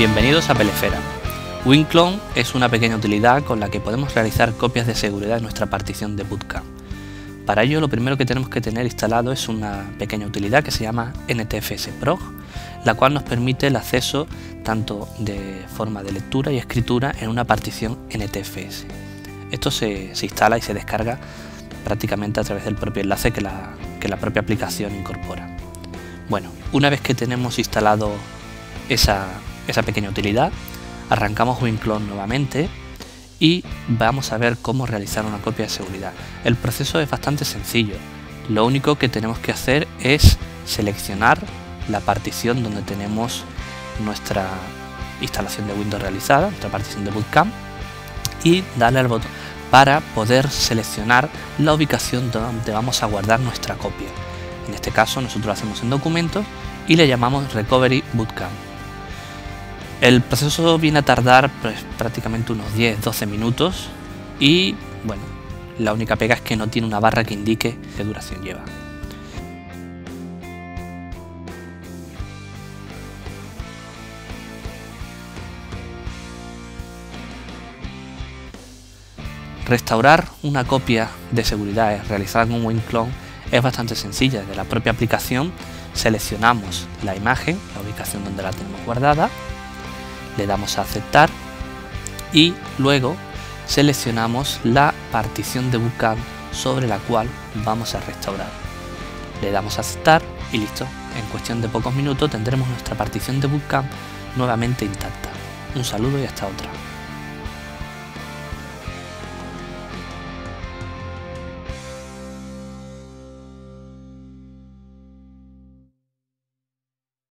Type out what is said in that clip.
Bienvenidos a Pelefera. WinClone es una pequeña utilidad con la que podemos realizar copias de seguridad en nuestra partición de Bootcamp. Para ello lo primero que tenemos que tener instalado es una pequeña utilidad que se llama NTFS-Prog, la cual nos permite el acceso tanto de forma de lectura y escritura en una partición NTFS. Esto se, instala y se descarga prácticamente a través del propio enlace que la, que la propia aplicación incorpora. Bueno, una vez que tenemos instalado esa, esa pequeña utilidad, arrancamos WinClone nuevamente y vamos a ver cómo realizar una copia de seguridad. El proceso es bastante sencillo. Lo único que tenemos que hacer es seleccionar la partición donde tenemos nuestra instalación de Windows realizada, nuestra partición de Bootcamp, y darle al botón para poder seleccionar la ubicación donde vamos a guardar nuestra copia. En este caso nosotros lo hacemos en documentos y le llamamos Recovery Bootcamp. El proceso viene a tardar pues, prácticamente unos 10-12 minutos y bueno, la única pega es que no tiene una barra que indique qué duración lleva. Restaurar una copia de seguridad realizada con WinClone es bastante sencilla. Desde la propia aplicación seleccionamos la imagen, la ubicación donde la tenemos guardada, le damos a aceptar y luego seleccionamos la partición de Bootcamp sobre la cual vamos a restaurar. Le damos a aceptar y listo. En cuestión de pocos minutos tendremos nuestra partición de Bootcamp nuevamente intacta. Un saludo y hasta otra.